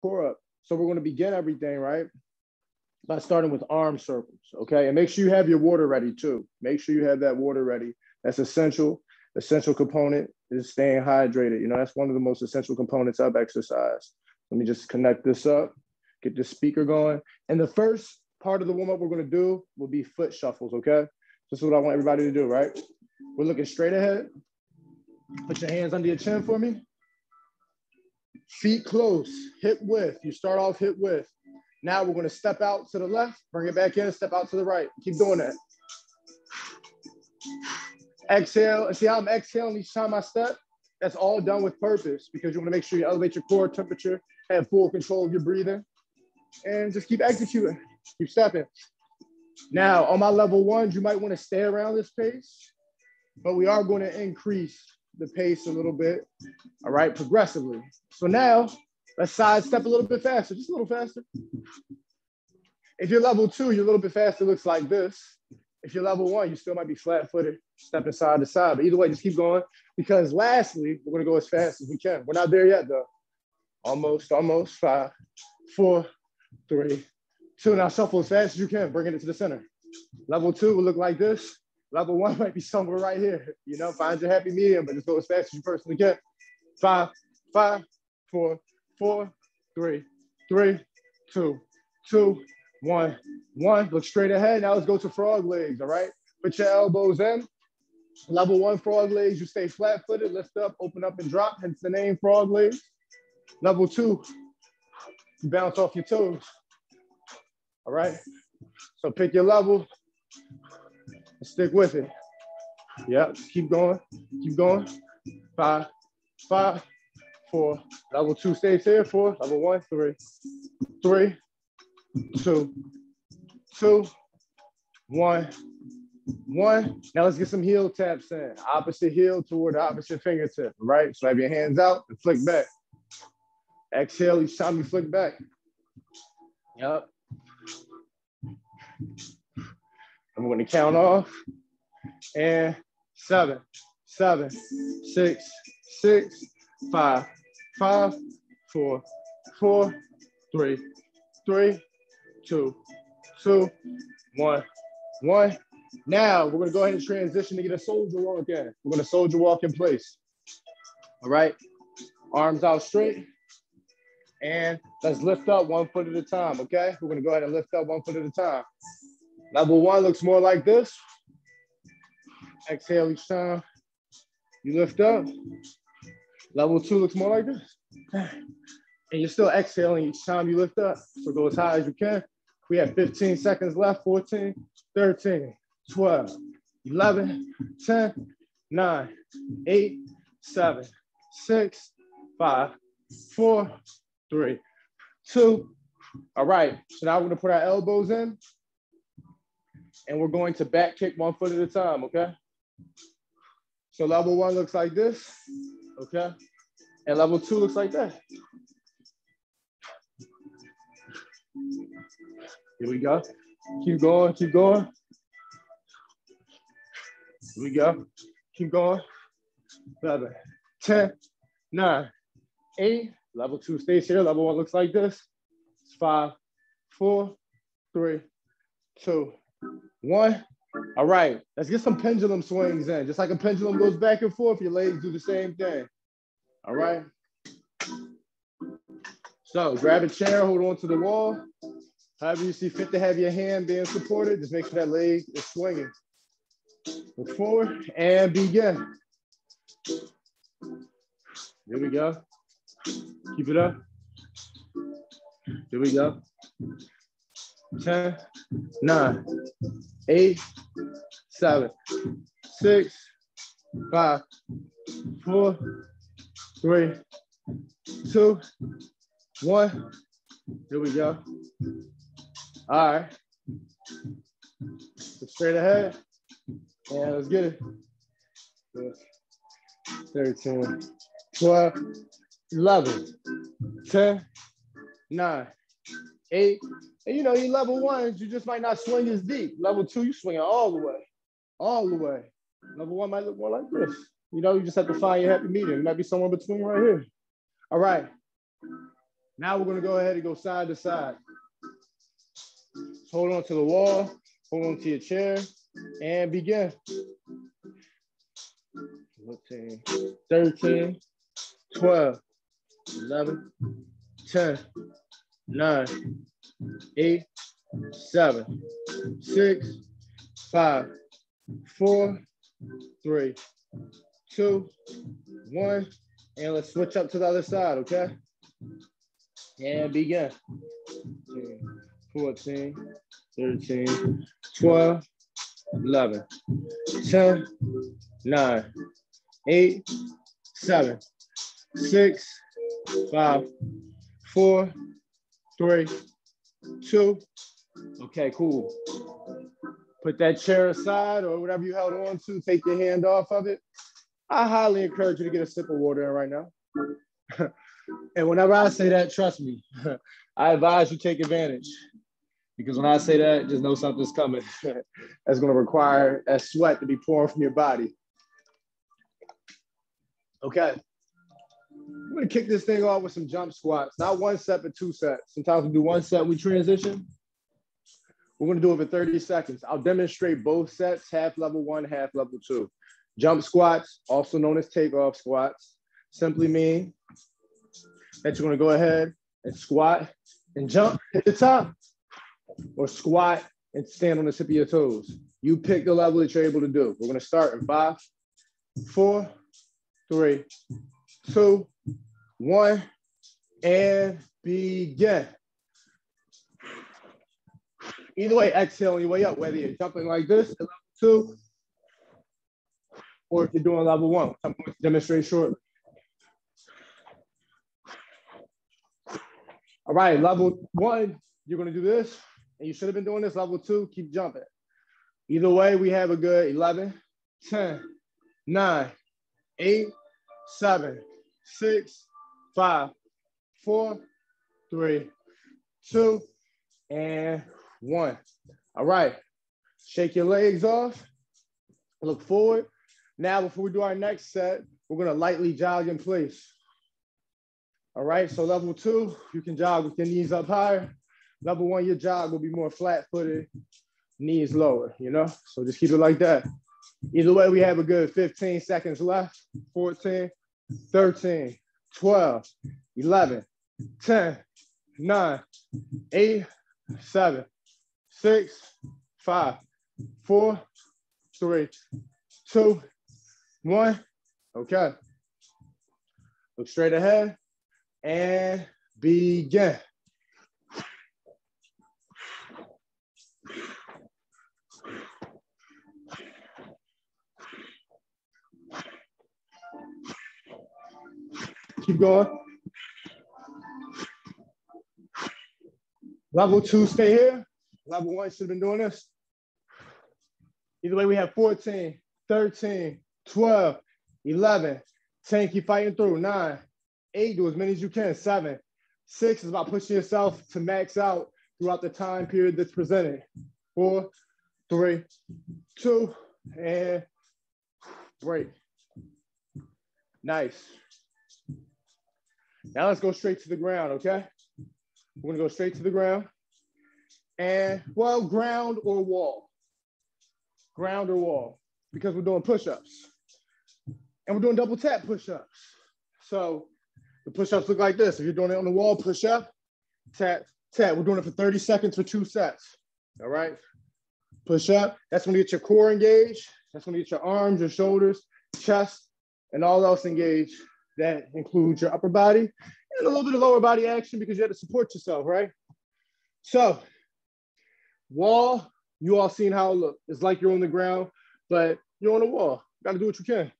core up. So we're going to begin everything, right? By starting with arm circles, okay? And make sure you have your water ready too. Make sure you have that water ready. That's essential. Essential component is staying hydrated. You know, that's one of the most essential components of exercise. Let me just connect this up, get this speaker going. And the first part of the warm up we're going to do will be foot shuffles, okay? This is what I want everybody to do, right? We're looking straight ahead. Put your hands under your chin for me. Feet close, hip width. You start off hip width. Now we're going to step out to the left, bring it back in, step out to the right. Keep doing that. Exhale. And see how I'm exhaling each time I step? That's all done with purpose because you want to make sure you elevate your core temperature, have full control of your breathing, and just keep executing, keep stepping. Now, on my level ones, you might want to stay around this pace, but we are going to increase the pace a little bit, all right, progressively. So now let's sidestep a little bit faster, just a little faster. If you're level two, you're a little bit faster, looks like this. If you're level one, you still might be flat footed, stepping side to side. But either way, just keep going because lastly, we're gonna go as fast as we can. We're not there yet though. Almost, almost, five, four, three, two. Now shuffle as fast as you can, bringing it to the center. Level two will look like this. Level one might be somewhere right here. You know, find your happy medium, but just go as fast as you personally can. Five, five, four, four, three, three, two, two, one, one. Look straight ahead. Now let's go to frog legs. All right. Put your elbows in. Level one frog legs. You stay flat footed, lift up, open up, and drop. Hence the name frog legs. Level two, you bounce off your toes. All right. So pick your level stick with it. Yep, keep going, keep going. Five, five, four. Level two stays here. Four, level one, three, three, two, two, one, one. Now let's get some heel taps in. Opposite heel toward the opposite fingertip, right? Have your hands out and flick back. Exhale each time you flick back. Yep. I'm going to count off. And seven, seven, six, six, five, five, four, four, three, three, two, two, one, one. Now we're gonna go ahead and transition to get a soldier walk in. We're gonna soldier walk in place. All right, arms out straight. And let's lift up one foot at a time, okay? We're gonna go ahead and lift up one foot at a time. Level one looks more like this. Exhale each time you lift up. Level two looks more like this. And you're still exhaling each time you lift up. So go as high as you can. We have 15 seconds left, 14, 13, 12, 11, 10, 9, 8, 7, 6, 5, 4, 3, 2. All right, so now we're gonna put our elbows in and we're going to back kick one foot at a time, okay? So level one looks like this, okay? And level two looks like that. Here we go. Keep going, keep going. Here we go. Keep going. 11, 10, 9, 8. Level two stays here. Level one looks like this. It's five, four, three, two, one. All right, let's get some pendulum swings in. Just like a pendulum goes back and forth, your legs do the same thing. All right. So grab a chair, hold on to the wall. However you see fit to have your hand being supported, just make sure that leg is swinging. Look forward and begin. Here we go. Keep it up. Here we go. 10, 9, 8, 7, 6, 5, 4, 3, 2, 1. Here we go. All right. straight ahead. And let's get it. 13, 12, 11, 10, 9, 8, and you know, you level ones, you just might not swing as deep. Level two, you swing all the way, all the way. Level one might look more like this. You know, you just have to find your happy medium. It might be somewhere between right here. All right. Now we're gonna go ahead and go side to side. Hold on to the wall, hold on to your chair, and begin. 14, 13, 12, 11, 10, 9, 8, 7, 6, 5, 4, 3, 2, 1. And let's switch up to the other side, okay? And begin. 14, 13, 12, 11, 10, 9, 8, 7, 6, 5, 4, 3, 2. Okay, cool. Put that chair aside or whatever you held on to, take your hand off of it. I highly encourage you to get a sip of water in right now. and whenever I say that, trust me, I advise you take advantage. Because when I say that, just know something's coming. That's going to require a sweat to be pouring from your body. Okay. I'm to kick this thing off with some jump squats. Not one set, but two sets. Sometimes we do one set, we transition. We're to do it for 30 seconds. I'll demonstrate both sets, half level one, half level two. Jump squats, also known as takeoff squats, simply mean that you're to go ahead and squat and jump at the top or squat and stand on the tip of your toes. You pick the level that you're able to do. We're gonna start in five, four, three, two, one, and begin. Either way, exhale on your way up, whether you're jumping like this, level two, or if you're doing level one. I'm going to demonstrate shortly. All right, level one, you're gonna do this and you should have been doing this level two, keep jumping. Either way, we have a good 11, 10, 9, 8, 7, 6, 5, 4, 3, 2, and 1. All right, shake your legs off, look forward. Now, before we do our next set, we're gonna lightly jog in place. All right, so level two, you can jog with your knees up higher. Level one, your jog will be more flat footed, knees lower, you know? So just keep it like that. Either way, we have a good 15 seconds left 14, 13, 12, 11, 10, 9, 8, 7, 6, 5, 4, 3, 2, 1. Okay. Look straight ahead and begin. Keep going. Level two, stay here. Level one should have been doing this. Either way, we have 14, 13, 12, 11, 10, keep fighting through, nine, eight, do as many as you can, seven, six is about pushing yourself to max out throughout the time period that's presented. Four, three, two, and break. Nice. Now let's go straight to the ground, okay? We're gonna go straight to the ground. And well, ground or wall. Ground or wall, because we're doing push-ups. And we're doing double tap push-ups. So the push-ups look like this. If you're doing it on the wall, push up, tap, tap. We're doing it for 30 seconds for two sets. All right. Push up. That's when you get your core engaged. That's when you get your arms, your shoulders, chest, and all else engaged that includes your upper body and a little bit of lower body action because you had to support yourself, right? So, wall, you all seen how it looks. It's like you're on the ground, but you're on the wall. You gotta do what you can.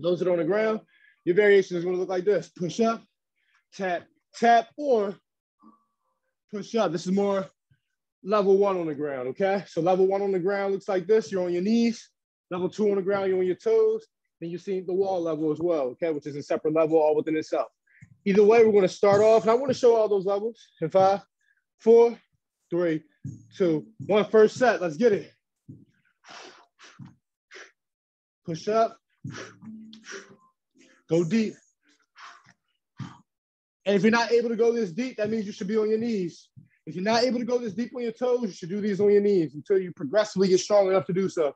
Those that are on the ground, your variation is gonna look like this. Push up, tap, tap, or push up. This is more level one on the ground, okay? So level one on the ground looks like this. You're on your knees. Level two on the ground, you're on your toes. Then you see the wall level as well, okay, which is a separate level all within itself. Either way, we're going to start off, and I want to show all those levels in five, four, three, two, one. First set, let's get it. Push up, go deep, And if you're not able to go this deep, that means you should be on your knees. If you're not able to go this deep on your toes, you should do these on your knees until you progressively get strong enough to do so.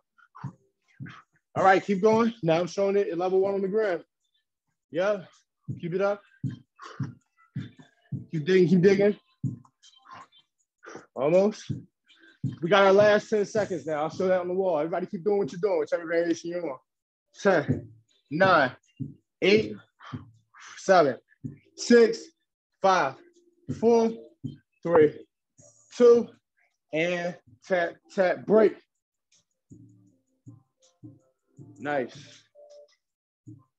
All right, keep going. Now I'm showing it at level one on the ground. Yeah, keep it up. Keep digging, keep digging. Almost. We got our last 10 seconds now. I'll show that on the wall. Everybody keep doing what you're doing, whichever variation you're on. 10, 9, 8, 7, 6, 5, 4, 3, 2, and tap, tap, break. Nice.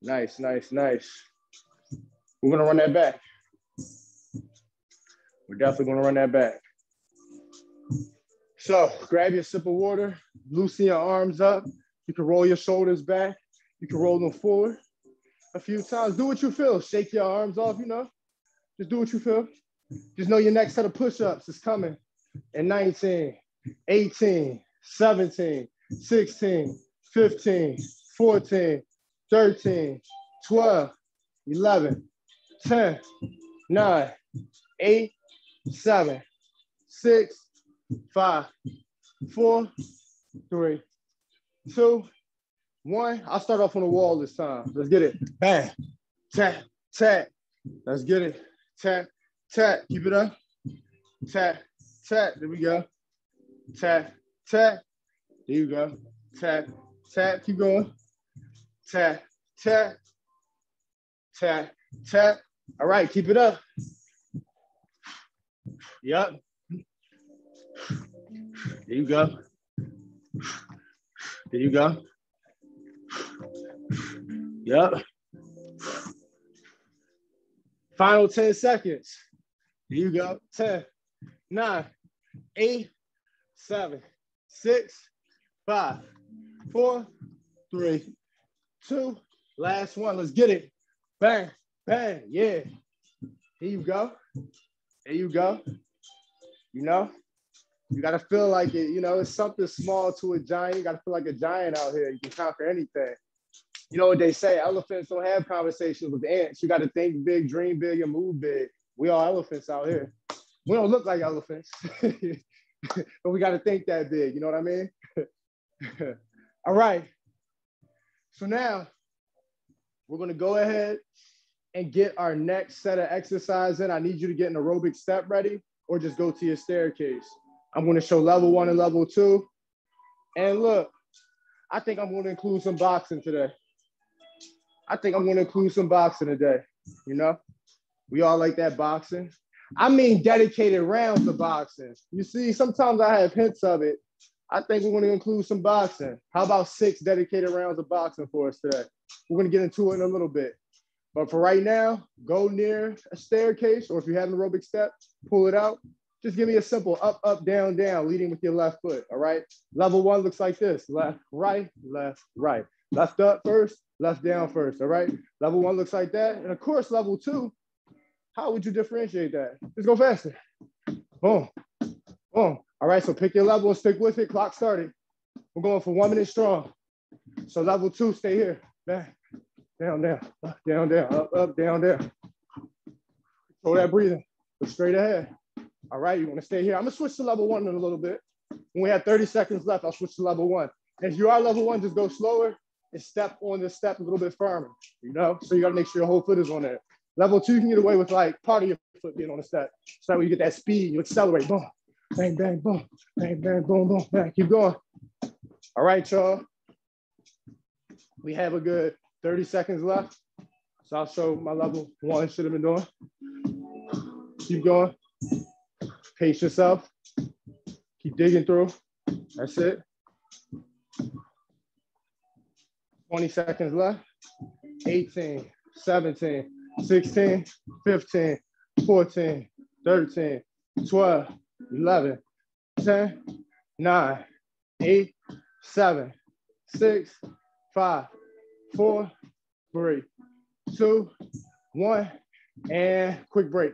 Nice, nice, nice. We're gonna run that back. We're definitely gonna run that back. So grab your sip of water, loosen your arms up. You can roll your shoulders back. You can roll them forward a few times. Do what you feel. Shake your arms off, you know. Just do what you feel. Just know your next set of push-ups is coming in 19, 18, 17, 16, 15, 14, 13, 12, 11, 10, 9, 8, 7, 6, 5, 4, 3, 2, 1. I'll start off on the wall this time. Let's get it. Bang. Tap, tap. Let's get it. Tap, tap. Keep it up. Tap, tap. There we go. Tap, tap. There you go. Tap, tap. Keep going. Tap, tap. Tap, tap. All right, keep it up. Yep. There you go. There you go. Yep. Final 10 seconds. There you go. 10, 9, 8, 7, 6, 5, 4, 3, 2. Last one. Let's get it. Bang, bang. Yeah. Here you go. There you go. You know, you got to feel like it, you know, it's something small to a giant. You got to feel like a giant out here. You can conquer anything. You know what they say? Elephants don't have conversations with ants. You got to think big, dream big, and move big. We all elephants out here. We don't look like elephants, but we got to think that big. You know what I mean? All right. So now we're going to go ahead and get our next set of exercise in. I need you to get an aerobic step ready or just go to your staircase. I'm gonna show level one and level two. And look, I think I'm gonna include some boxing today. I think I'm gonna include some boxing today. You know, we all like that boxing. I mean, dedicated rounds of boxing. You see, sometimes I have hints of it. I think we're gonna include some boxing. How about six dedicated rounds of boxing for us today? We're gonna get into it in a little bit. But for right now, go near a staircase, or if you have an aerobic step, pull it out. Just give me a simple up, up, down, down, leading with your left foot. All right. Level one looks like this left, right, left, right. Left up first, left down first. All right. Level one looks like that. And of course, level two, how would you differentiate that? Just go faster. Boom. Boom. All right. So pick your level and stick with it. Clock started. We're going for one minute strong. So level two, stay here. Back, down, down, up, down, down, up, up, down, down. Control that breathing. Look straight ahead. All right, you want to stay here. I'm gonna switch to level one in a little bit. When we have 30 seconds left, I'll switch to level one. If you are level one, just go slower and step on the step a little bit firmer, you know? So you gotta make sure your whole foot is on there. Level two, you can get away with like part of your foot being on the step. So that way you get that speed, you accelerate, boom, bang, bang, boom, bang, bang, boom, boom, bang. Keep going. All right, y'all. We have a good 30 seconds left. So I'll show my level one should have been doing. Keep going. Pace yourself. Keep digging through. That's it. 20 seconds left. 18, 17, 16, 15, 14, 13, 12, 11, 10, 9, 8, 7, 6, 5, 4, 3, 2, 1, and quick break.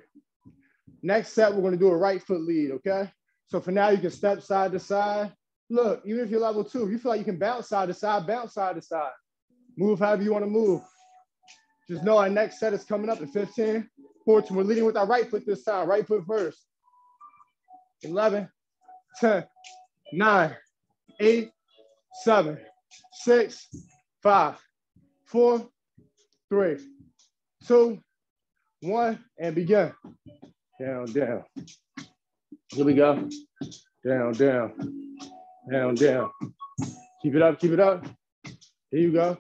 Next set, we're gonna do a right foot lead, okay? So for now, you can step side to side. Look, even if you're level two, if you feel like you can bounce side to side, bounce side to side. Move however you wanna move. Just know our next set is coming up in 15, 14. We're leading with our right foot this time, right foot first. 11, 10, 9, 8, 7, 6, 5, 4, 3, 2, 1, and begin. Down, down. Here we go. Down, down, down, down. Keep it up, keep it up. Here you go.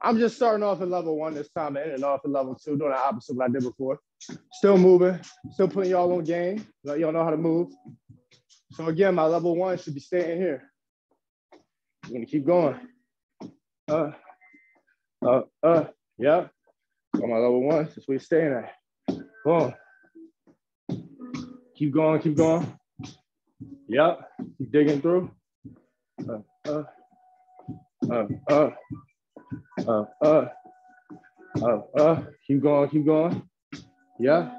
I'm just starting off at level one this time and ending off at level two, doing the opposite of what I did before. Still moving, still putting y'all on game. Let y'all know how to move. So again, my level one should be staying here. I'm gonna keep going. Uh, uh, uh, yeah. On my level one, that's where you're staying at. Boom. Keep going, keep going. Yep, keep digging through. Uh, uh, uh, uh, uh, uh, uh, uh. Keep going, keep going. Yeah.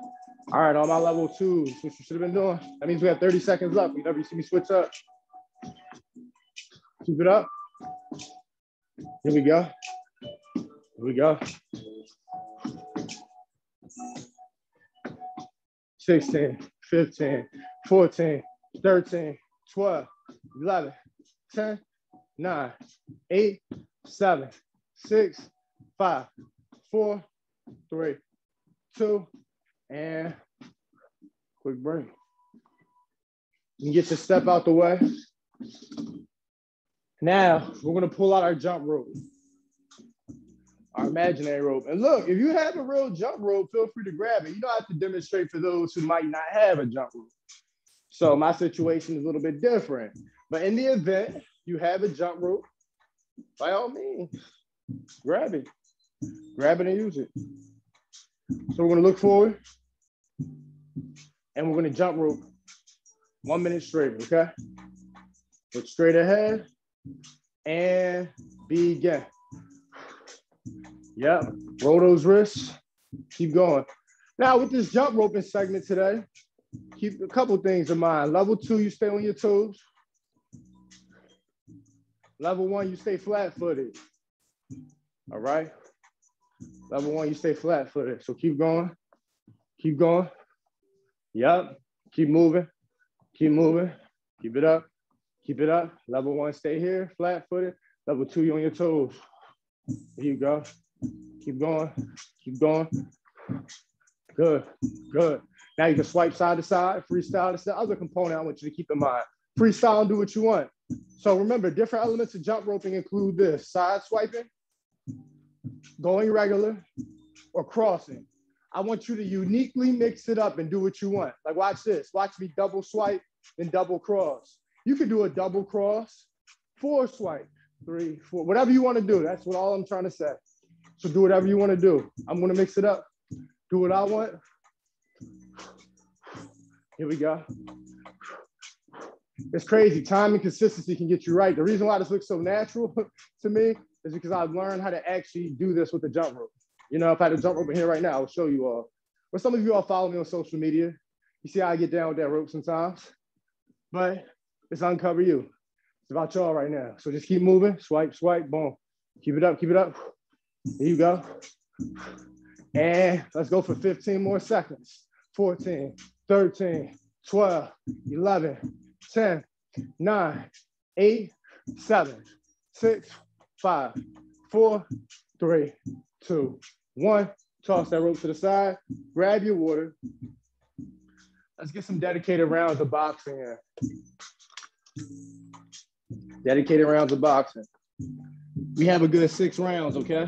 All right, on my level two, what you should have been doing. That means we have 30 seconds left. Whenever you see me switch up, keep it up. Here we go. Here we go. 16, 15, 14, 13, 12, 11, 10, 9, 8, 7, 6, 5, 4, 3, 2, and quick break. You get your step out the way. Now we're gonna pull out our jump rope, our imaginary rope. And look, if you have a real jump rope, feel free to grab it. You don't have to demonstrate for those who might not have a jump rope. So my situation is a little bit different. But in the event you have a jump rope, by all means, grab it. Grab it and use it. So we're gonna look forward and we're gonna jump rope one minute straight, okay? Look straight ahead and begin. Yep, roll those wrists, keep going. Now with this jump roping segment today, keep a couple things in mind. Level two, you stay on your toes. Level one, you stay flat footed. All right. Level one, you stay flat footed. So keep going, keep going. Yep, keep moving, keep moving, keep it up, keep it up. Level one, stay here, flat footed. Level two, you on your toes. Here you go. Keep going, keep going. Good, good. Now you can swipe side to side, freestyle. That's the other component I want you to keep in mind. Freestyle and do what you want. So remember, different elements of jump roping include this, side swiping, going regular, or crossing. I want you to uniquely mix it up and do what you want. Like watch this, watch me double swipe, and double cross. You can do a double cross, four swipe, three, four, whatever you want to do. That's what all I'm trying to say. So do whatever you want to do. I'm gonna mix it up. Do what I want. Here we go. It's crazy. Time and consistency can get you right. The reason why this looks so natural to me is because I've learned how to actually do this with the jump rope. You know, if I had to jump in here right now, I'll show you all. But some of you all follow me on social media. You see how I get down with that rope sometimes. But it's uncover you. It's about y'all right now. So just keep moving. Swipe, swipe, boom. Keep it up, keep it up. There you go. And let's go for 15 more seconds. 14, 13, 12, 11, 10, 9, 8, 7, 6, 5, 4, 3, 2, 1. Toss that rope to the side. Grab your water. Let's get some dedicated rounds of boxing. Dedicated rounds of boxing. We have a good six rounds, okay?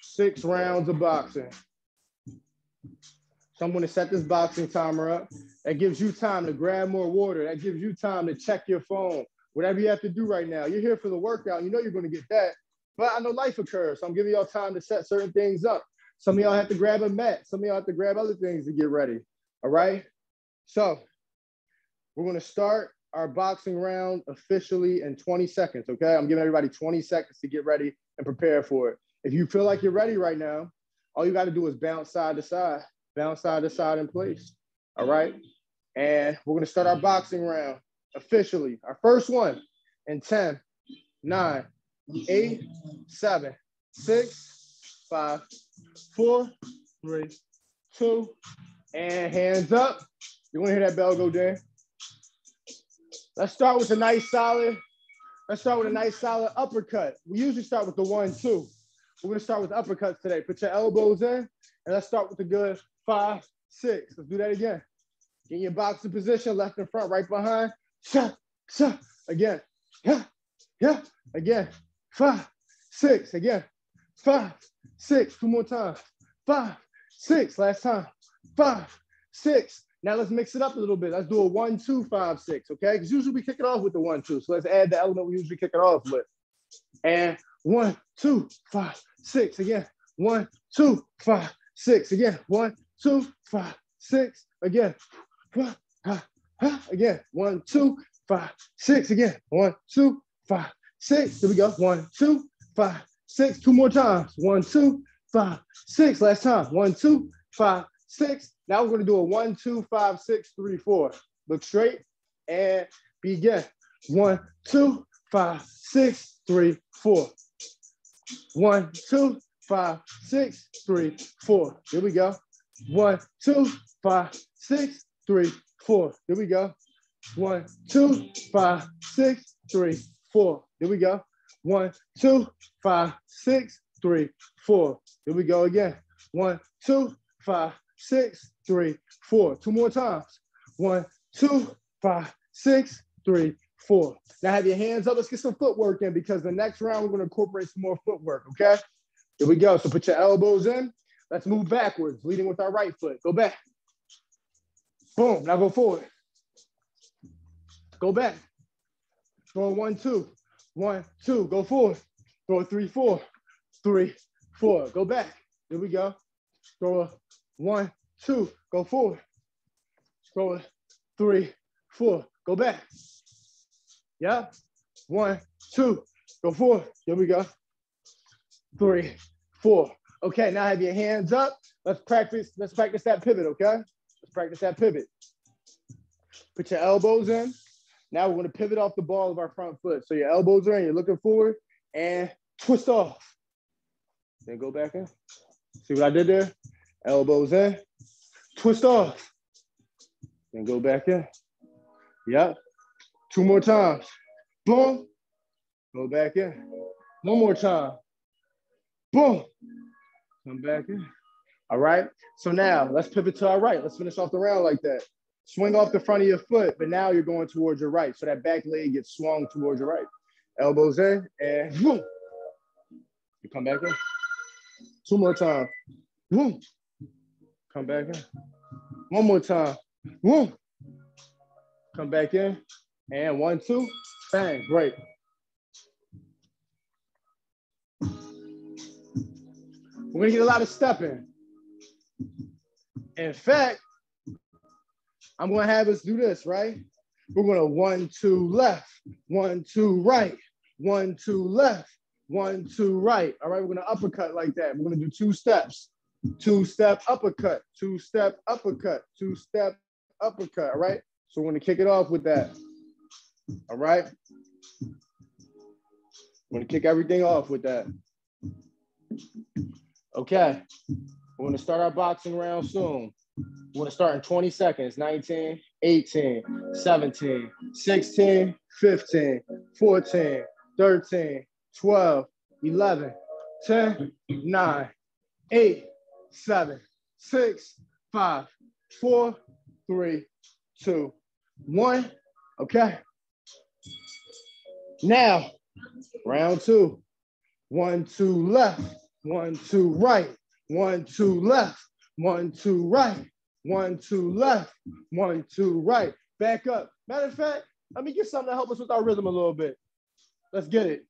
Six rounds of boxing. So I'm gonna set this boxing timer up. That gives you time to grab more water. That gives you time to check your phone. Whatever you have to do right now. You're here for the workout. You know you're gonna get that. But I know life occurs. So I'm giving y'all time to set certain things up. Some of y'all have to grab a mat. Some of y'all have to grab other things to get ready. All right. So we're gonna start our boxing round officially in 20 seconds. Okay. I'm giving everybody 20 seconds to get ready and prepare for it. If you feel like you're ready right now, all you got to do is bounce side to side, bounce side to side in place. All right. And we're going to start our boxing round officially. Our first one in 10, 9, 8, 7, 6, 5, 4, three, two, and hands up. You want to hear that bell go down? Let's start with a nice solid. Let's start with a nice solid uppercut. We usually start with the one, two. We're gonna start with uppercuts today. Put your elbows in, and let's start with the good five, six. Let's do that again. Get your boxing position, left and front, right behind. Sha, sha. Again. Yeah, yeah. Again. Five, six. Again. Five, six. Two more times. Five, six. Last time. Five, six. Now let's mix it up a little bit. Let's do a one, two, five, six, okay? Because usually we kick it off with the one, two. So let's add the element we usually kick it off with. And one, two, five, six. Again, one, two, five, six. Again, one, two, five, six. Again, again, one, two, five, six. Again, one, two, five, six. Here we go. One, two, five, six. Two more times. One, two, five, six. Last time. One, two, five, six. Now we're going to do a one, two, five, six, three, four. Look straight and begin. One, two, five, six, three, four. One, two, five, six, three, four. Here we go. One, two, five, six, three, four. Here we go. One, two, five, six, three, four. Here we go. One, two, five, six, three, four. Here we go again. One, two, five, six, three, four. Two more times. One, two, five, six, three, four. Now have your hands up. Let's get some footwork in because the next round we're going to incorporate some more footwork. Okay. Here we go. So put your elbows in. Let's move backwards, leading with our right foot. Go back. Boom. Now go forward. Go back. Throw one, two. One, two. Go forward. Throw three, four. Three, four. Go back. Here we go. Throw a one, two. Go forward. Throw a three, four. Go back. Yeah. One, two. Go forward. Here we go. Three, four. Okay, now have your hands up. Let's practice. Let's practice that pivot, okay? Let's practice that pivot. Put your elbows in. Now we're going to pivot off the ball of our front foot. So your elbows are in, you're looking forward, and twist off. Then go back in. See what I did there? Elbows in, twist off. Then go back in. Yep. Two more times. Boom. Go back in. One more time. Boom. Come back in. All right. So now let's pivot to our right. Let's finish off the round like that. Swing off the front of your foot, but now you're going towards your right. So that back leg gets swung towards your right. Elbows in and boom. You come back in. Two more times. Boom. Come back in. One more time. Boom. Come back in. And one, two. Bang. Great. We're gonna get a lot of stepping. In fact, I'm gonna have us do this, right? We're gonna one, two, left, one, two, right, one, two, left, one, two, right. All right, we're gonna uppercut like that. We're gonna do two steps, two step uppercut, two step uppercut, two step uppercut. All right, so we're gonna kick it off with that. All right, we're gonna kick everything off with that. Okay, we're gonna start our boxing round soon. We're gonna start in 20 seconds, 19, 18, 17, 16, 15, 14, 13, 12, 11, 10, 9, 8, 7, 6, 5, 4, 3, 2, 1. Okay. Now, round two. One, two, left. One, two, right. One, two, left. One, two, right. One, two, left. One, two, right. Back up. Matter of fact, let me get something to help us with our rhythm a little bit. Let's get it.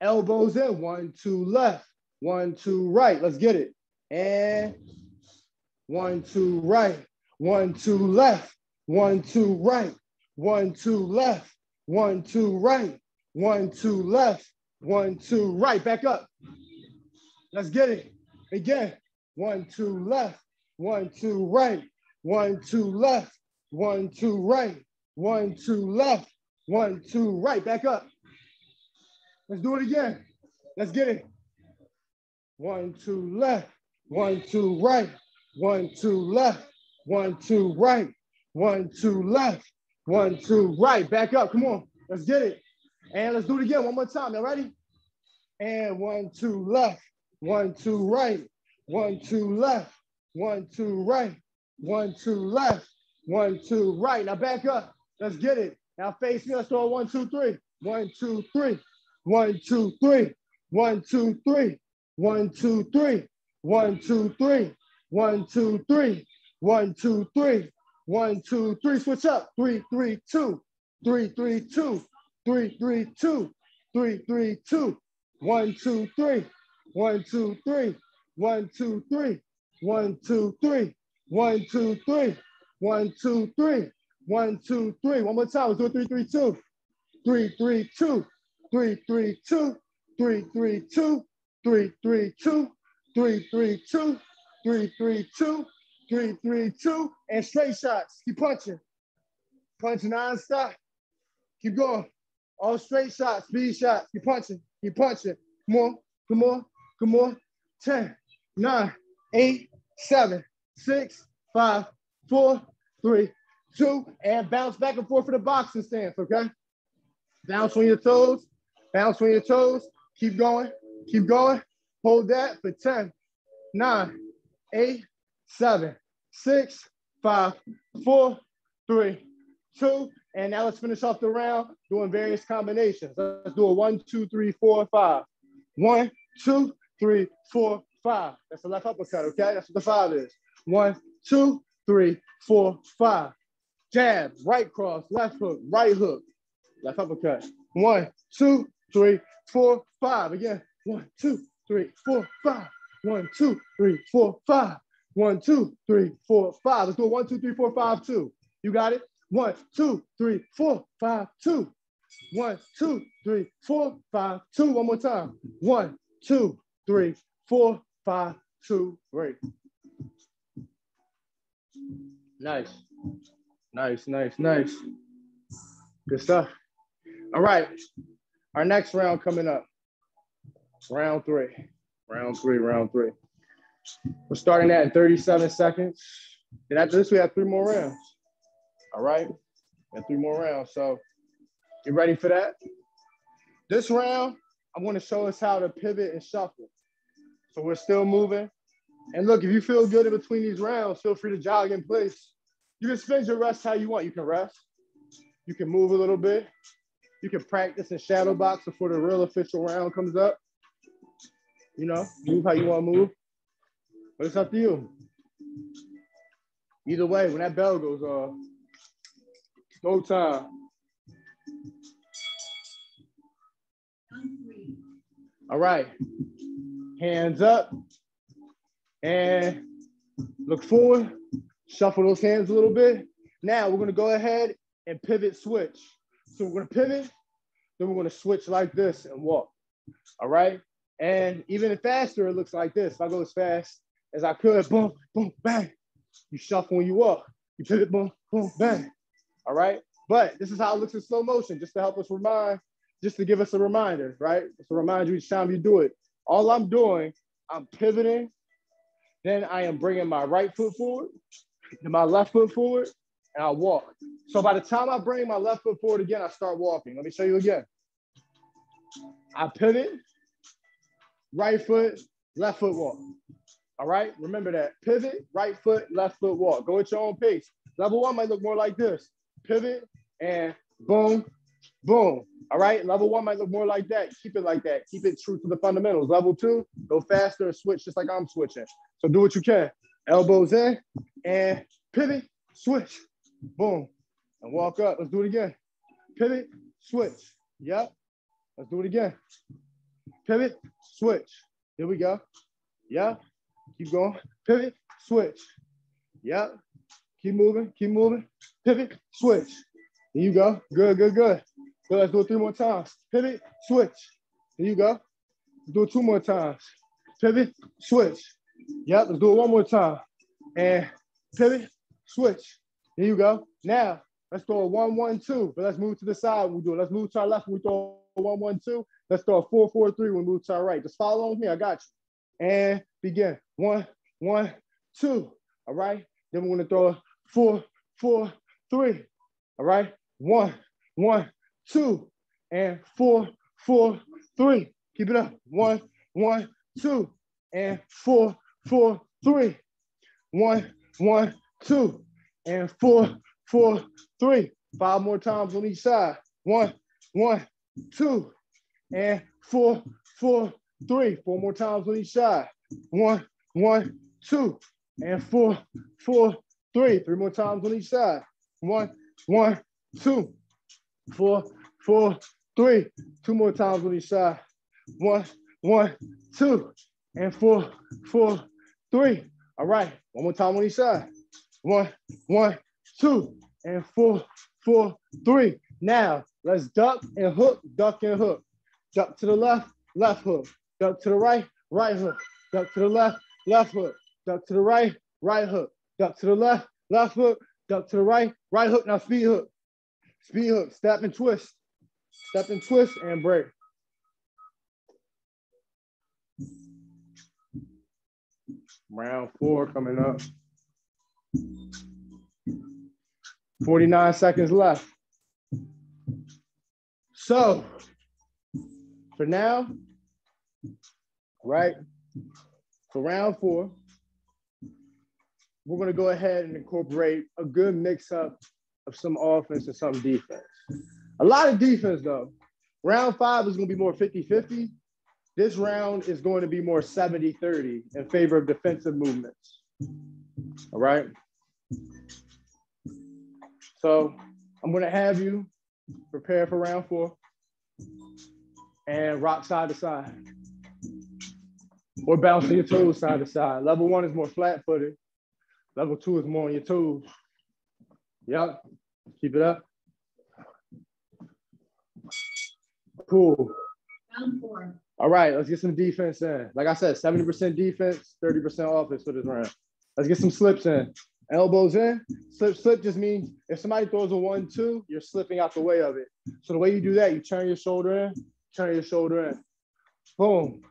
Elbows in. One, two, left. One, two, right. Let's get it. And one, two, right. One, two, left. One, two, right. One, two, left. One, two, right. One, two, left. One, two, right. Back up. Let's get it. Again. One, two, left. One, two, right. One, two, left. One, two, right. One, two, left. One, two, right. Back up. Let's do it again. Let's get it. One, two, left. One, two, right. one, two, left, one, two, right, one, two, left, one, two, right. Back up, come on, let's get it. And let's do it again one more time, y'all ready? And one, two, left, one, two, right, one, two, left, one, two, right, one, two, left, one, two, right. Now back up, let's get it. Now face me, let's throw one, two, three. One, two, three. One, two, three. One, two, three. One, two, three. One, two, three. One, two, three. One, two, three. One, two, three. Switch up. Three, three, two. Three, three, two. Three, three, two. Three, three, two. One, two, three. One, two, three. One, two, three. One, two, three. One, two, three. One, two, three. One, two, three. One more time. Let's do it. Three, three, two three, three, two, three, three, two, three, three, two, three, three, two, three, three, two, three, three, two, three, three, two, and straight shots. Keep punching. Punching non-stop. Keep going. All straight shots, speed shots. Keep punching. Keep punching. Come on, come on, come on. 10, 9, 8, 7, 6, 5, 4, 3, 2, and bounce back and forth for the boxing stance, okay? Bounce on your toes. Bounce on your toes. Keep going. Keep going. Hold that for 10, 9, 8, 7, 6, 5, 4, 3, 2. And now let's finish off the round doing various combinations. Let's do a one, two, three, four, five. One, two, three, four, five. That's the left uppercut, okay? That's what the five is. One, two, three, four, five. Jab, right cross, left hook, right hook, Left uppercut. One, two, three, four, five. Again. One, two, three, four, five. One, two, three, four, five. One, two, three, four, five. Let's do it. One, two, three, four, five, two. You got it? One, two, three, four, five, two. One, two, three, four, five, two. One more time. One, two, three, four, five, two, great. Nice. Nice, nice, nice. Good stuff. All right, our next round coming up. Round three, round three, round three. We're starting that in 37 seconds. And after this, we have three more rounds. All right, and three more rounds. So you ready for that? This round, I'm going to show us how to pivot and shuffle. So we're still moving. And look, if you feel good in between these rounds, feel free to jog in place. You can spend your rest how you want. You can rest. You can move a little bit. You can practice in shadow box before the real official round comes up. You know, move how you want to move. But it's up to you. Either way, when that bell goes off, no time. All right. Hands up. And look forward. Shuffle those hands a little bit. Now we're going to go ahead and pivot switch. So we're gonna pivot, then we're gonna switch like this and walk. All right. And even faster, it looks like this. If I go as fast as I could, boom, boom, bang. You shuffle when you walk. You pivot, boom, boom, bang. All right. But this is how it looks in slow motion, just to help us remind, just to give us a reminder, right? To remind you each time you do it. All I'm doing, I'm pivoting. Then I am bringing my right foot forward, then my left foot forward, and I walk. So by the time I bring my left foot forward again, I start walking. Let me show you again. I pivot, right foot, left foot walk. All right, remember that. Pivot, right foot, left foot walk. Go at your own pace. Level one might look more like this. Pivot and boom, boom. All right, level one might look more like that. Keep it like that. Keep it true to the fundamentals. Level two, go faster and switch just like I'm switching. So do what you can. Elbows in and pivot, switch, boom, and walk up. Let's do it again. Pivot, switch. Yep. Let's do it again. Pivot, switch. Here we go. Yep. Keep going. Pivot, switch. Yep. Keep moving. Keep moving. Pivot, switch. Here you go. Good, good, good. So let's do it three more times. Pivot, switch. Here you go. Let's do it two more times. Pivot, switch. Yep. Let's do it one more time. And pivot, switch. Here you go. Now, let's throw a one, one, two, but let's move to the side we do it. Let's move to our left, we throw a one, one, two. Let's throw a four, four, three, we move to our right. Just follow me, I got you. And begin. One, one, two, All right. Then we're gonna throw a four, four, three. All right. One, one, two, and four, four, three. Keep it up. One, one, two, and four, four, three. One, one, two, and four, four, three. Five more times on each side. One, one, two, and four, four, three. Four more times on each side. One, one, two, and four, four, three. Three more times on each side. One, one, two, four, four, three. Two more times on each side. One, one, two, and four, four, three. All right, one more time on each side. One, one, two, and four, four, three. Now let's duck and hook, duck and hook. Duck to the left, left hook. Duck to the right, right hook. Duck to the left, left hook. Duck to the right, right hook. Duck to the left, left hook. Duck to the right, right hook. Now speed hook. Speed hook, step and twist. Step and twist and break. Round four coming up. 49 seconds left. So for now, right, for round four, we're to go ahead and incorporate a good mix up of some offense and some defense. A lot of defense, though. Round five is going to be more 50 50. This round is going to be more 70 30 in favor of defensive movements. All right. So I'm going to have you prepare for round four and rock side to side or bouncing your toes side to side. Level one is more flat footed. Level two is more on your toes. Yep. Keep it up. Cool. Round four. All right, let's get some defense in. Like I said, 70% defense, 30% offense for this round. Let's get some slips in. Elbows in. Slip, slip just means if somebody throws a one, two, you're slipping out the way of it. So the way you do that, you turn your shoulder in, turn your shoulder in. Boom.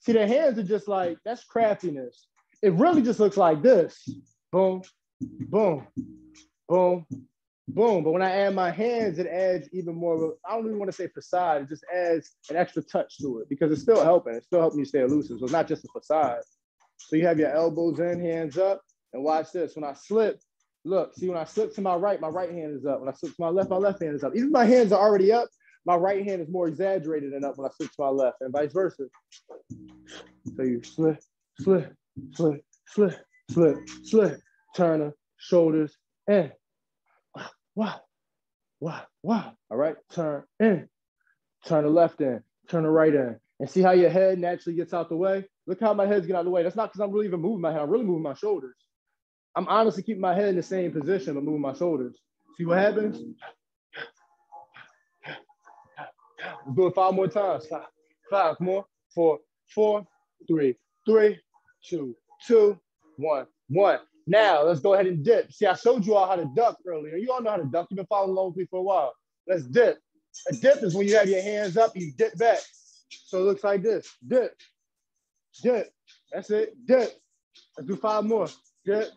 See, the hands are just like, that's craftiness. It really just looks like this. Boom, boom, boom, boom. But when I add my hands, it adds even more. I don't even want to say facade. It just adds an extra touch to it because it's still helping. It's still helping you stay elusive. So it's not just a facade. So you have your elbows in, hands up, and watch this. When I slip, look, see when I slip to my right, my right hand is up. When I slip to my left, my left hand is up. Even my hands are already up. My right hand is more exaggerated than up when I slip to my left, and vice versa. So you slip, slip, slip, slip, slip, slip, turn the shoulders in. Wow, wow, wow, wow. All right, turn in, turn the left in, turn the right in, and see how your head naturally gets out the way. Look how my head's getting out the way. That's not because I'm really even moving my head. I'm really moving my shoulders. I'm honestly keeping my head in the same position, but moving my shoulders. See what happens? Let's do it five more times. Five, five more. Four, four, three, three, two, two, one, one. Now let's go ahead and dip. See, I showed you all how to duck earlier. You all know how to duck. You've been following along with me for a while. Let's dip. A dip is when you have your hands up, you dip back. So it looks like this. Dip, dip. That's it. Dip. Let's do five more. Dip,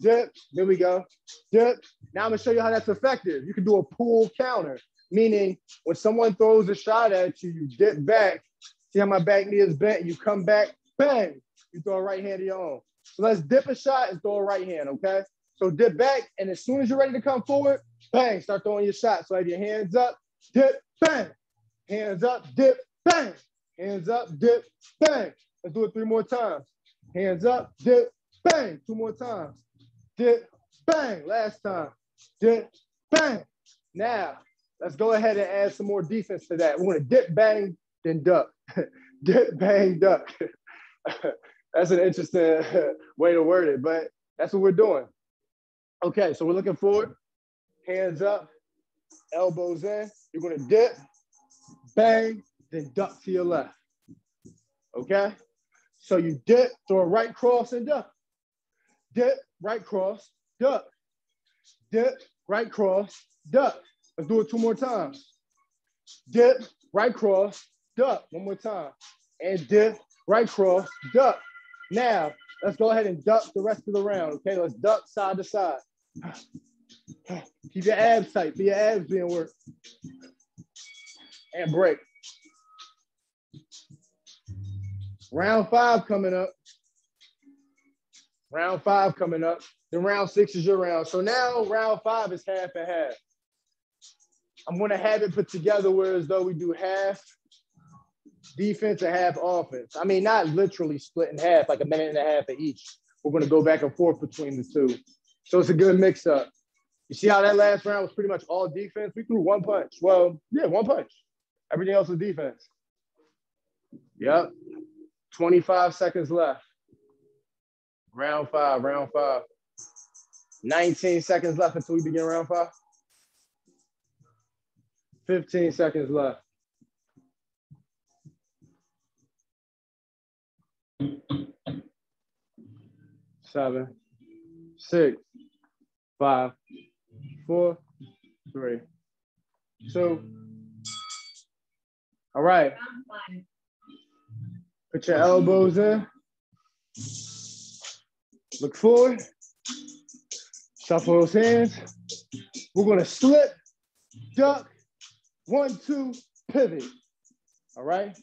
dip. There we go. Dip. Now I'm gonna show you how that's effective. You can do a pull counter, meaning when someone throws a shot at you, you dip back. See how my back knee is bent? You come back, bang. You throw a right hand of your own. So let's dip a shot and throw a right hand, okay? So dip back, and as soon as you're ready to come forward, bang, start throwing your shot. So have your hands up, dip, bang. Hands up, dip, bang. Hands up, dip, bang. Let's do it three more times. Hands up, dip, bang. Two more times. Dip, bang. Last time. Dip, bang. Now, let's go ahead and add some more defense to that. We're gonna dip, bang, then duck. dip, bang, duck. that's an interesting way to word it, but that's what we're doing. Okay, so we're looking forward, hands up, elbows in. You're gonna dip, bang, then duck to your left. Okay? So you dip, throw a right cross and duck. Dip, right cross, duck. Dip, right cross, duck. Let's do it two more times. Dip, right cross, duck. One more time. And dip, right cross, duck. Now, let's go ahead and duck the rest of the round. Okay, let's duck side to side. Keep your abs tight. Be your abs being worked. And break. Round five coming up. Round five coming up. Then round six is your round. So now round five is half and half. I'm gonna have it put together where as though we do half defense and half offense. I mean, not literally split in half, like a minute and a half of each. We're gonna go back and forth between the two. So it's a good mix up. You see how that last round was pretty much all defense? We threw one punch. Well, yeah, one punch. Everything else was defense. Yep. 25 seconds left. Round five, round five. 19 seconds left until we begin round five. 15 seconds left. Seven, six, five, four, three, two. All right. Put your elbows in. Look forward. Shuffle those hands. We're gonna slip, duck, one, two, pivot. All right.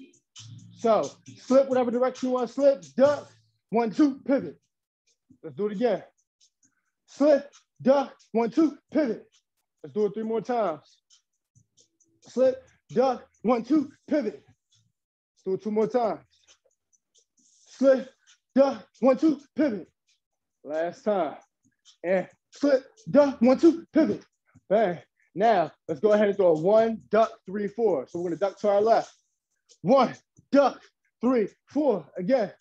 So slip whatever direction you want to slip, duck, one, two, pivot. Let's do it again. Slip, duck, one, two, pivot. Let's do it three more times. Slip, duck, one, two, pivot. Let's do it two more times. Slip, duck, one, two, pivot. Last time. And slip, duck, one, two, pivot. Bang. Now, let's go ahead and throw a one, duck, three, four. So we're gonna duck to our left. One, duck, three, four. Again.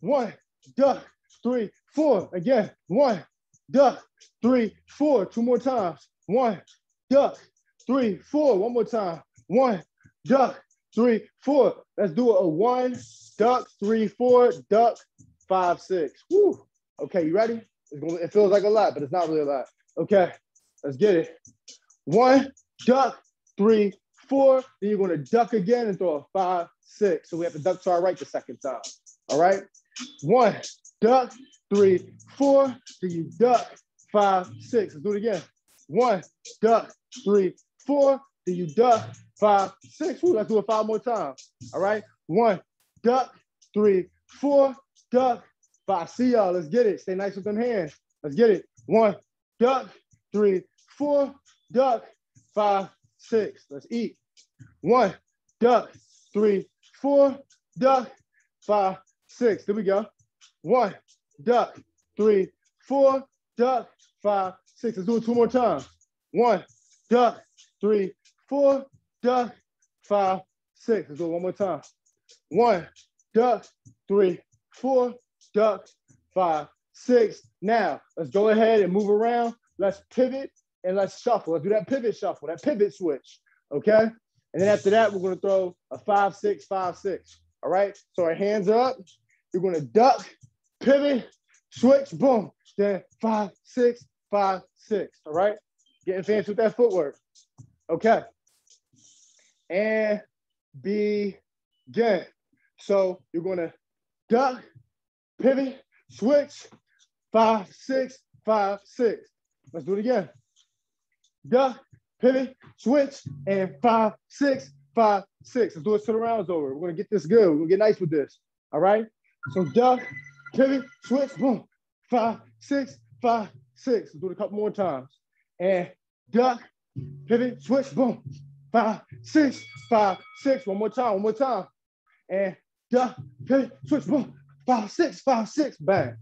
One, duck, three, four. Again. One, duck, three, four, two more times. One, duck, three, four, one more time. One, duck, three, four. Let's do. A one, duck, three, four, duck, five, six. Woo. Okay, you ready? Gonna, it feels like a lot, but it's not really a lot. Okay, let's get it. One, duck, three, four. Then you're gonna duck again and throw a five, six. So we have to duck to our right the second time. All right. One, duck, three, four. Then you duck, five, six. Let's do it again. One, duck, three, four. Then you duck, five, six. Ooh, let's do it five more times. All right. One, duck, three, four, duck, five. See y'all. Let's get it. Stay nice with them hands. Let's get it. One, duck, three, four, duck, five, six. Let's eat. One, duck, three, four, duck, five, six. There we go. One, duck, three, four, duck, five, six. Let's do it two more times. One, duck, three, four, duck, five, six. Let's do it one more time. One, duck, three, four, duck, five, six. Now, let's go ahead and move around. Let's pivot and let's shuffle. Let's do that pivot shuffle, that pivot switch, okay? And then after that, we're gonna throw a five, six, five, six, all right? So our hands are up. You're gonna duck, pivot, switch, boom. Then five, six, five, six, all right? Getting fancy with that footwork. Okay. And begin. So you're gonna duck, pivot, switch, five, six, five, six. Let's do it again. Duck, pivot, switch, and five, six, five, six. Let's do it till the round's over. We're gonna get this good. We're gonna get nice with this. All right. So duck, pivot, switch, boom. Five, six, five, six. Let's do it a couple more times. And duck, pivot, switch, boom. Five, six, five, six. One more time, one more time. And duck, pivot, switch, boom. Five, six, five, six. Bang.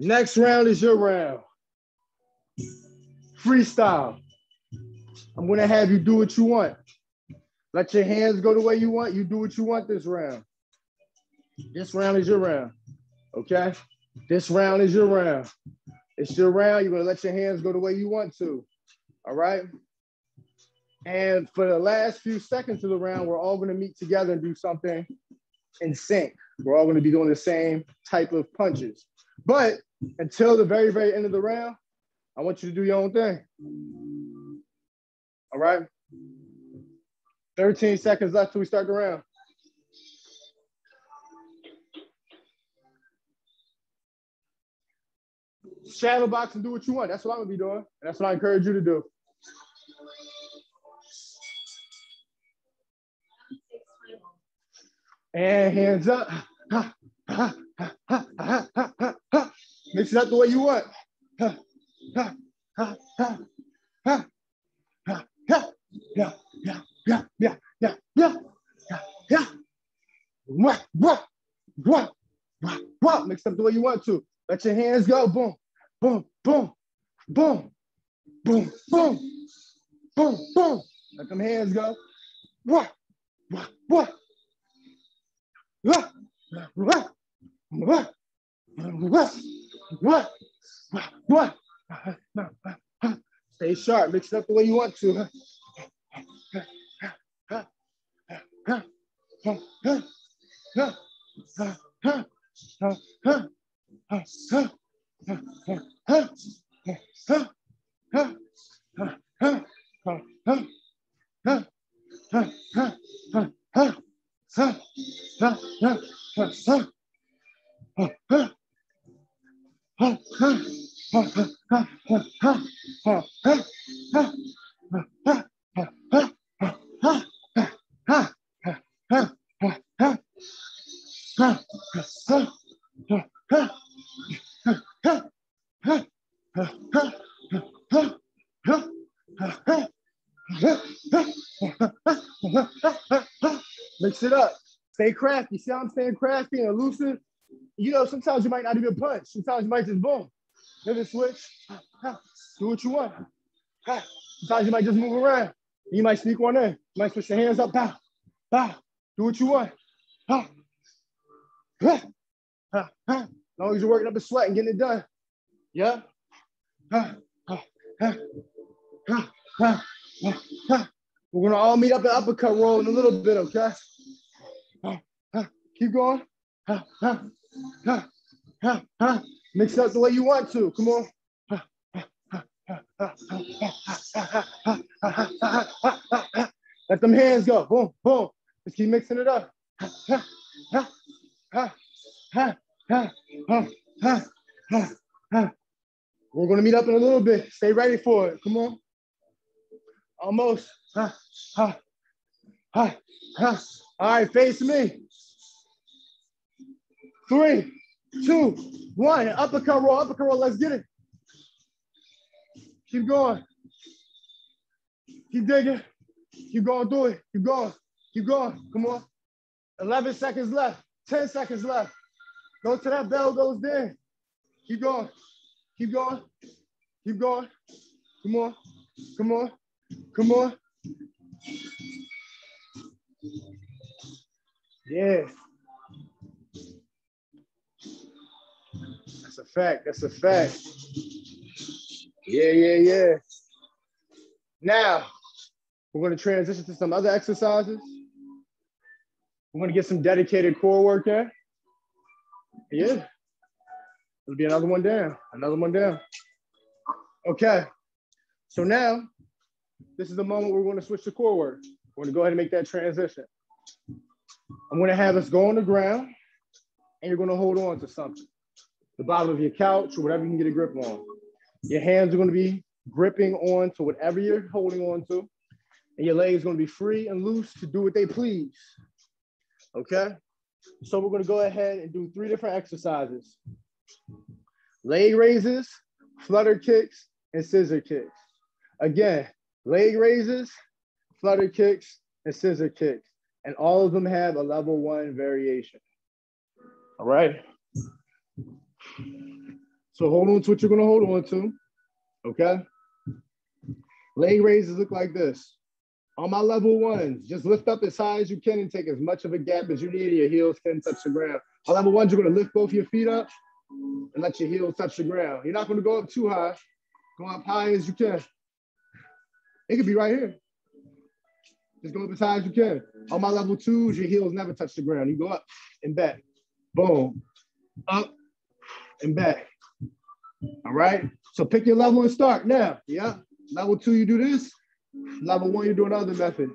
Next round is your round. Freestyle. I'm gonna have you do what you want. Let your hands go the way you want. You do what you want this round. This round is your round. Okay? This round is your round. It's your round. You're gonna let your hands go the way you want to. All right. And for the last few seconds of the round, we're all gonna meet together and do something in sync. We're all gonna be doing the same type of punches. But until the very, very end of the round, I want you to do your own thing. All right. 13 seconds left till we start the round. shadow box and do what you want. That's what I'm gonna be doing. And that's what I encourage you to do. And hands up. Mix it up the way you want. Yeah, yeah, yeah, yeah, yeah, yeah, yeah, yeah. What, what, what, what, what? Mix up the way you want to. Let your hands go. Boom, boom, boom, boom, boom, boom, boom, boom. Let them hands go. What, what, what? What, what, what, what, what, what, what? Stay sharp. Mix it up the way you want to. Crafty. See how I'm saying? crafty and elusive? You know, sometimes you might not even punch. Sometimes you might just boom. Pivot switch. Do what you want. Sometimes you might just move around. You might sneak one in. You might switch your hands up. Bow. Bow. Do what you want. As long as you're working up a sweat and getting it done. Yeah. We're gonna all meet up the uppercut roll in a little bit, okay? Keep going. Mix it up the way you want to. Come on. Let them hands go. Boom, boom. Just keep mixing it up. We're gonna meet up in a little bit. Stay ready for it. Come on. Almost. All right, face me. Three, two, one. Uppercut roll, uppercut roll. Let's get it. Keep going. Keep digging. Keep going through it. Keep going. Keep going. Come on. 11 seconds left. 10 seconds left. Go to that bell goes there. Keep going. Keep going. Keep going. Come on. Come on. Come on. Yeah. That's a fact. That's a fact. Yeah, yeah, yeah. Now, we're going to transition to some other exercises. We're going to get some dedicated core work in. Yeah. It'll be another one down, another one down. Okay. So now, this is the moment we're going to switch to core work. We're going to go ahead and make that transition. I'm going to have us go on the ground and you're going to hold on to something. The bottom of your couch or whatever you can get a grip on. Your hands are going to be gripping on to whatever you're holding on to. And your legs are going to be free and loose to do what they please. Okay? So we're going to go ahead and do three different exercises. Leg raises, flutter kicks, and scissor kicks. Again, leg raises, flutter kicks, and scissor kicks. And all of them have a level one variation. All right. So hold on to what you're gonna hold on to, okay? Leg raises look like this. On my level ones, just lift up as high as you can and take as much of a gap as you need. Your heels can touch the ground. On level ones, you're gonna lift both your feet up and let your heels touch the ground. You're not gonna go up too high. Go up high as you can. It could be right here. Just go up as high as you can. On my level twos, your heels never touch the ground. You go up and back. Boom. Up and back. All right. So pick your level and start now. Yeah. Level two, you do this. Level one, you do another method.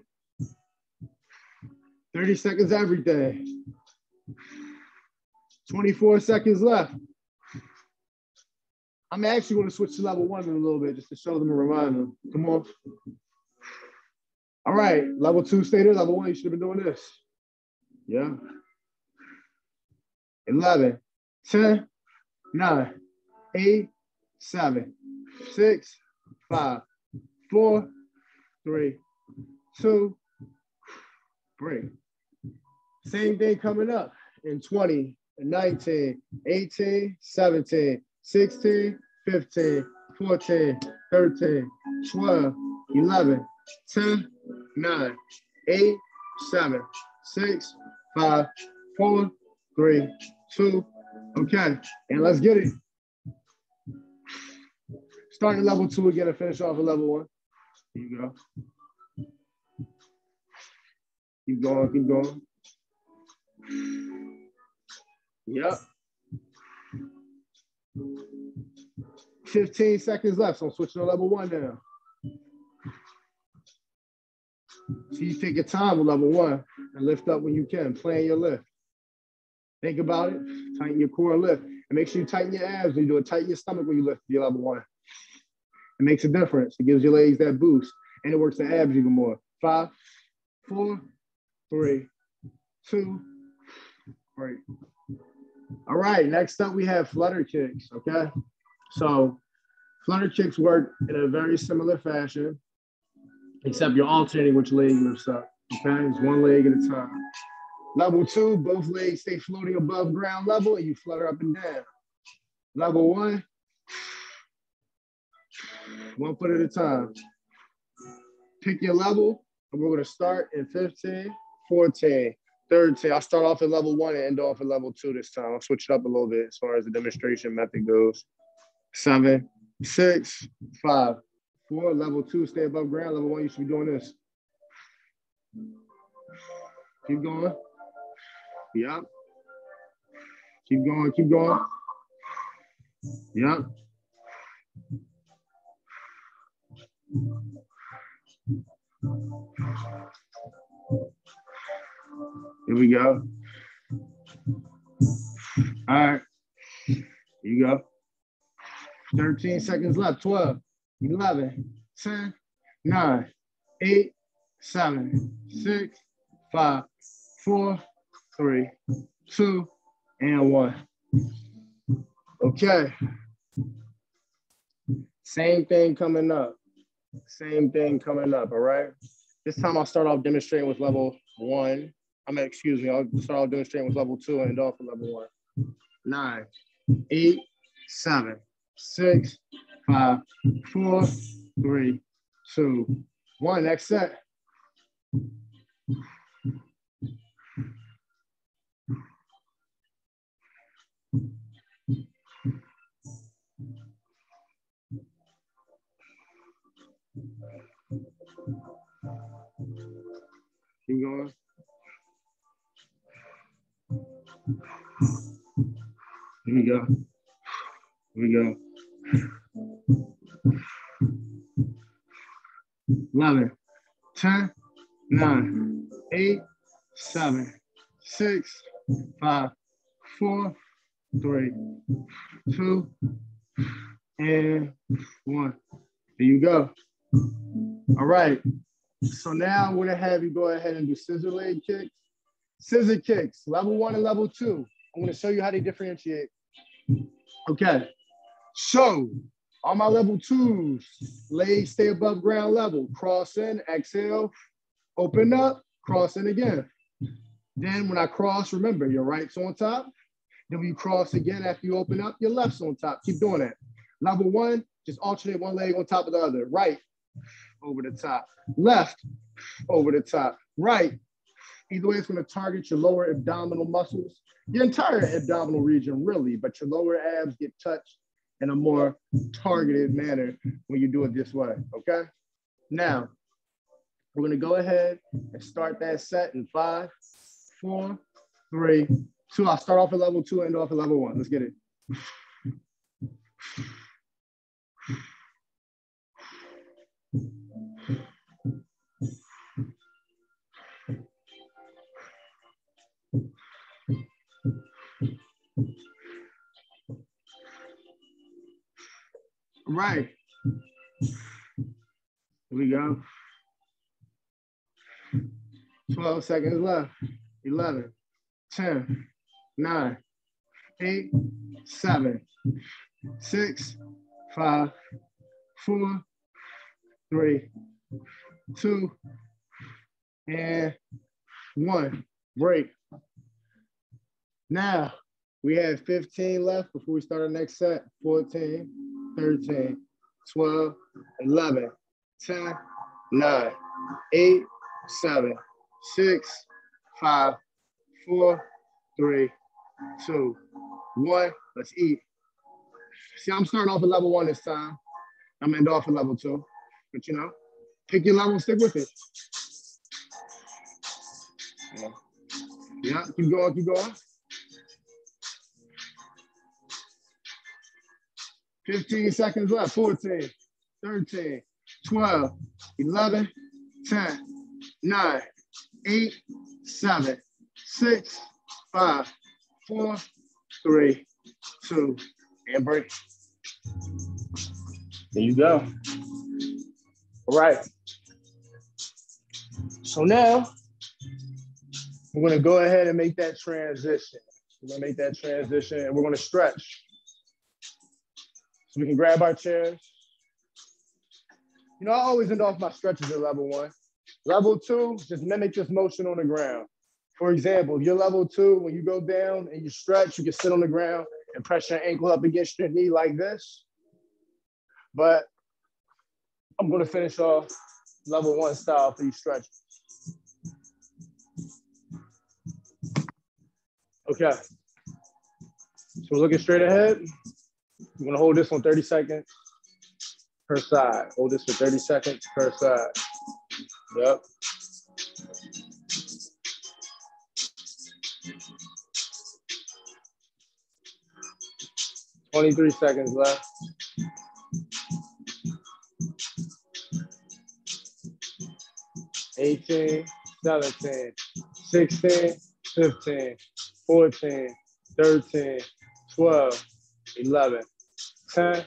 30 seconds every day. 24 seconds left. I'm actually going to switch to level one in a little bit just to show them and remind them. Come on. All right, level two, stay there. Level one, you should have been doing this. Yeah. 11, 10, 9, 8, 7, 6, 5, 4, 3, 2, 3. Same thing coming up in 20, 19, 18, 17, 16, 15, 14, 13, 12, 11, 10, 9, 8, 7, 6, 5, 4, 3, 2. Okay, and let's get it. Starting level two again and finish off at level one. Here you go. Keep going, keep going. Yep. 15 seconds left, so I'm switching to level one now. So you take your time with level one and lift up when you can, plan your lift. Think about it, tighten your core and lift. And make sure you tighten your abs when you do it, tighten your stomach when you lift your level one. It makes a difference. It gives your legs that boost and it works the abs even more. Five, four, three, two, three. All right, next up we have flutter kicks, okay? So flutter kicks work in a very similar fashion, except you're alternating which leg lifts up, okay? It's one leg at a time. Level two, both legs stay floating above ground level and you flutter up and down. Level one, one foot at a time. Pick your level, and we're gonna start in 15, 14, 13. I'll start off at level one and end off at level two this time. I'll switch it up a little bit as far as the demonstration method goes. Seven, six, five, four, level two, stay above ground. Level one, you should be doing this. Keep going. Yep. Keep going, keep going. Yep. Here we go. All right. Here you go. 13 seconds left. 12, 11, 10, 9, 8, 7, 6, 5, 4, three, two, and one. Okay. Same thing coming up. Same thing coming up, all right? This time I'll start off demonstrating with level one. I'm mean, excuse me, I'll start off demonstrating with level two and end off with level one. Nine, eight, seven, six, five, four, three, two, one. Next set. Going. Here we go. Here we go. 11, 10, 9, 8, 7, 6, 5, 4, 3, 2, and 1. There you go. All right. So now I'm gonna have you go ahead and do scissor leg kicks. Scissor kicks, level one and level two. I'm gonna show you how they differentiate. Okay, so on my level twos, legs stay above ground level. Cross in, exhale, open up, cross in again. Then when I cross, remember your right's on top. Then when you cross again after you open up, your left's on top. Keep doing that. Level one, just alternate one leg on top of the other. Right, over the top. Left, over the top. Right. Either way, it's going to target your lower abdominal muscles, your entire abdominal region, really, but your lower abs get touched in a more targeted manner when you do it this way. Okay. Now, we're going to go ahead and start that set in five, four, three, two. I'll start off at level two, end off at level one. Let's get it. Right. Here we go. 12 seconds left. 11, 10, 9, 8, 7, 6, 5, 4, 3, 2, and 1. Break. Now, we have 15 left before we start our next set. 14, 13, 12, 11, 10, 9, 8, 7, 6, 5, 4, 3, 2, 1. Let's eat. See, I'm starting off at level one this time. I'm end off at level two. But you know, pick your level, stick with it. Yeah, yeah keep going, keep going. 15 seconds left. 14, 13, 12, 11, 10, 9, 8, 7, 6, 5, 4, 3, 2, and break. There you go. All right. So now we're gonna go ahead and make that transition. We're gonna make that transition and we're gonna stretch. So we can grab our chairs. You know, I always end off my stretches at level one. Level two, just mimic this motion on the ground. For example, if you're level two, when you go down and you stretch, you can sit on the ground and press your ankle up against your knee like this. But I'm gonna finish off level one style for these stretches. Okay. So we're looking straight ahead. I'm gonna hold this one 30 seconds per side. Hold this for 30 seconds per side. Yep. Twenty-three seconds left. Eighteen, seventeen, sixteen, fifteen, fourteen, thirteen, twelve, eleven. 10,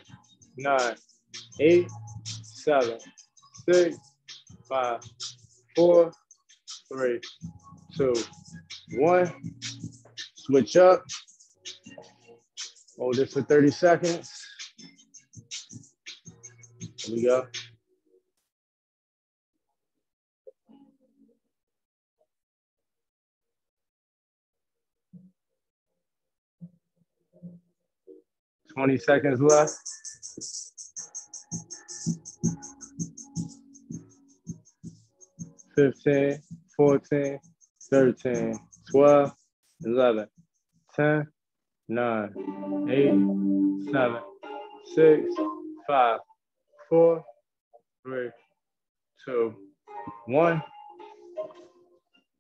9, 8, 7, 6, 5, 4, 3, 2, 1. Switch up. Hold this for 30 seconds. Here we go. 20 seconds left. Fifteen, fourteen, thirteen, twelve, eleven, ten, nine, eight, seven, six, five, four, three, two, one.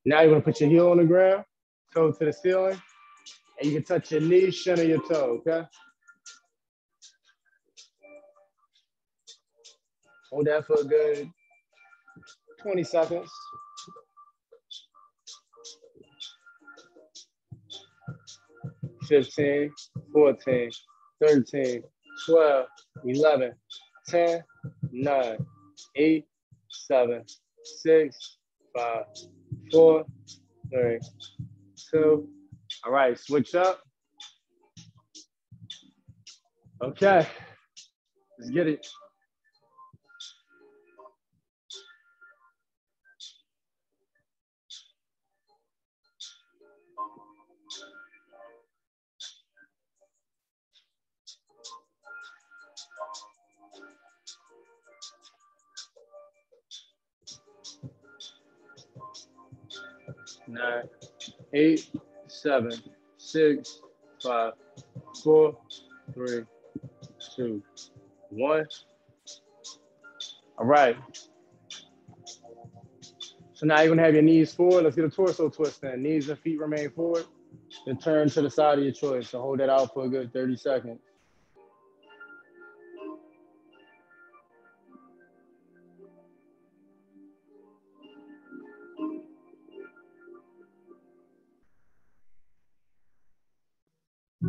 Now you're gonna put your heel on the ground, toe to the ceiling, and you can touch your knee, shin, or your toe, okay? Hold that for a good 20 seconds. Fifteen, fourteen, thirteen, twelve, eleven, ten, nine, eight, seven, six, five, four, three, two. All right, switch up. Okay, let's get it. Nine, eight, seven, six, five, four, three, two, one. All right. So now you're gonna have your knees forward. Let's get a torso twist then. Knees and feet remain forward. Then turn to the side of your choice. So hold that out for a good 30 seconds.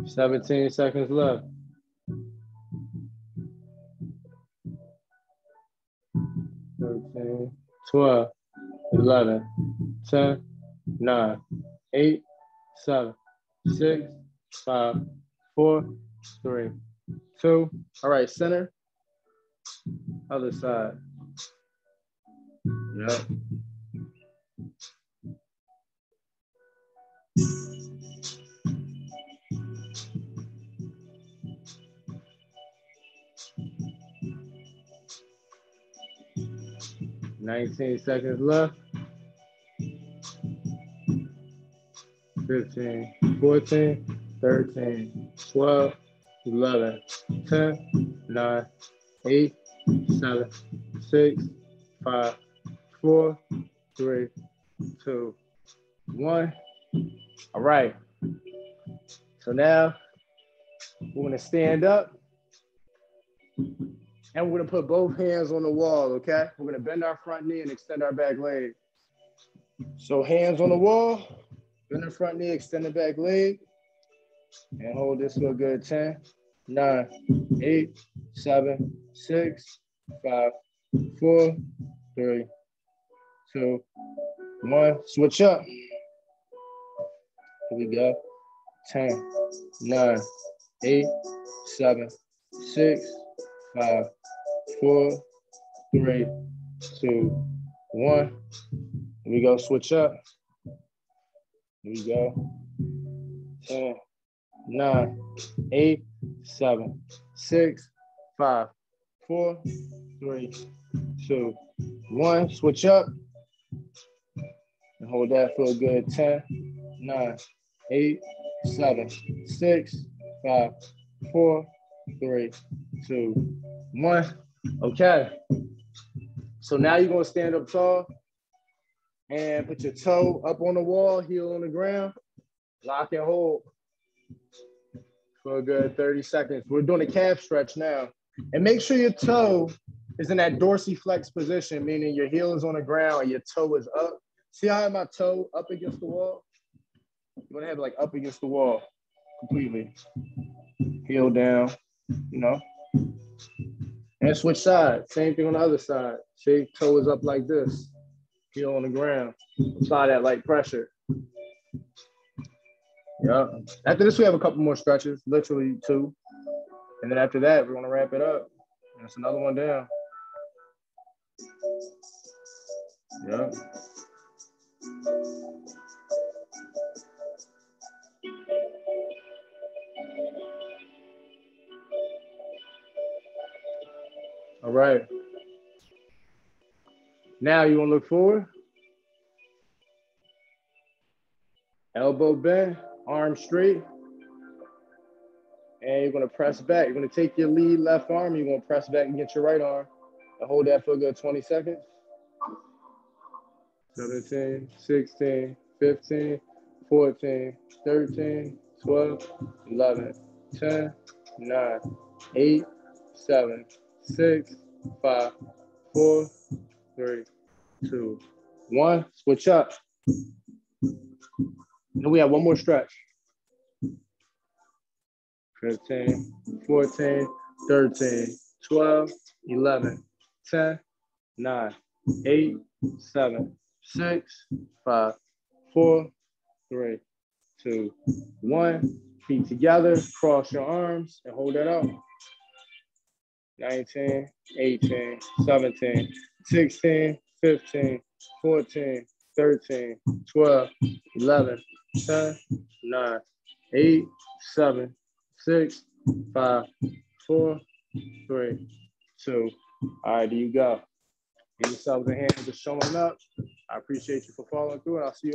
17 seconds left. Thirteen, twelve, eleven, ten, nine, eight, seven, six, five, four, three, two. All right, center. Other side. Yep. 19 seconds left. 15, 14, 13, 12, 11, 10, 9, 8, 7, 6, 5, 4, 3, 2, 1. All right. So now we're going to stand up and we're gonna put both hands on the wall, okay? We're gonna bend our front knee and extend our back leg. So hands on the wall, bend the front knee, extend the back leg, and hold this for a good 10, 9, 8, 7, 6, 5, 4, 3, 2, 1. Switch up. Here we go. 10, 9, 8, 7, 6, 5, four, three, two, one. Here we go, switch up. Here we go. 10, 9, 8, 7, 6, 5, 4, 3, 2, 1. Switch up. And hold that for a good 10, 9, 8, 7, 6, 5, 4, 3, 2, 1. Mm-hmm. Okay. So now you're gonna stand up tall and put your toe up on the wall, heel on the ground, lock and hold for a good 30 seconds. We're doing a calf stretch now. And make sure your toe is in that dorsiflex position, meaning your heel is on the ground and your toe is up. See how I have my toe up against the wall? You wanna have it like up against the wall completely. Heel down, you know. And switch sides. Same thing on the other side. See, toe is up like this. Heel on the ground. Apply that light pressure. Yeah. After this, we have a couple more stretches, literally two. And then after that, we're gonna wrap it up. That's another one down. Yeah. All right. Now you want to look forward. Elbow bent, arm straight. And you're going to press back. You're going to take your lead left arm. You're going to press back get your right arm. And hold that for a good 20 seconds. 17, 16, 15, 14, 13, 12, 11, 10, 9, 8, 7, six, five, four, three, two, one. Switch up. And we have one more stretch. 15, 14, 13, 12, 11, 10, 9, 8, 7, 6, 5, 4, 3, 2, 1. Feet together, cross your arms and hold that up. 19, 18, 17, 16, 15, 14, 13, 12, 11, 10, 9, 8, 7, 6, 5, 4, 3, 2. All right, there you go. Give yourselves a hand for showing up. I appreciate you for following through, and I'll see you.